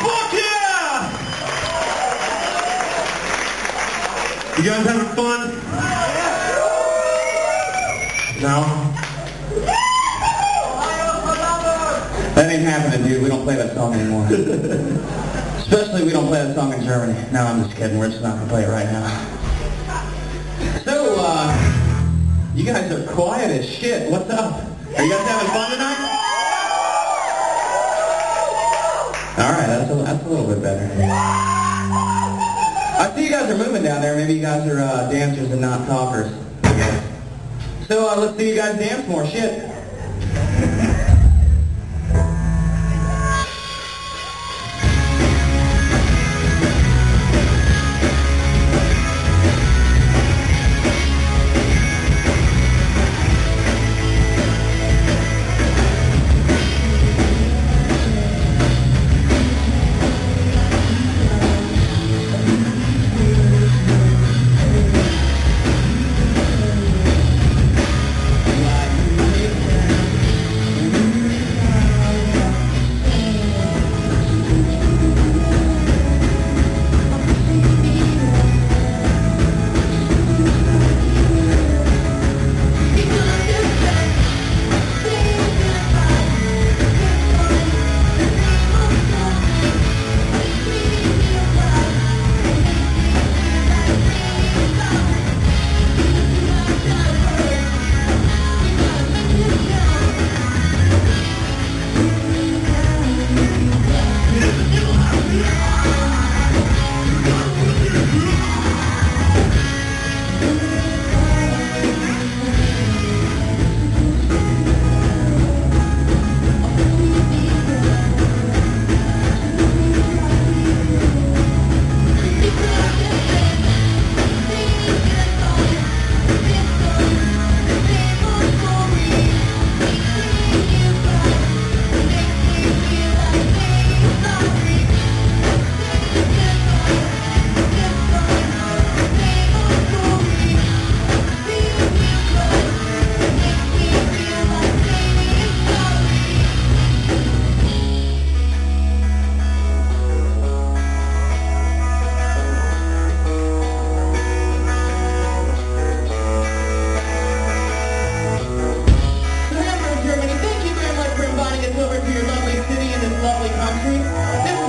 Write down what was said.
Fuck yeah! You guys having fun? No? That ain't happening, dude. We don't play that song anymore. Especially we don't play that song in Germany. No, I'm just kidding. We're just not going to play it right now. So, uh, you guys are quiet as shit. What's up? Are you guys having fun tonight? All right, that's a, that's a little bit better. I see you guys are moving down there. Maybe you guys are uh, dancers and not talkers. So uh, let's see you guys dance more. Shit. Hungry.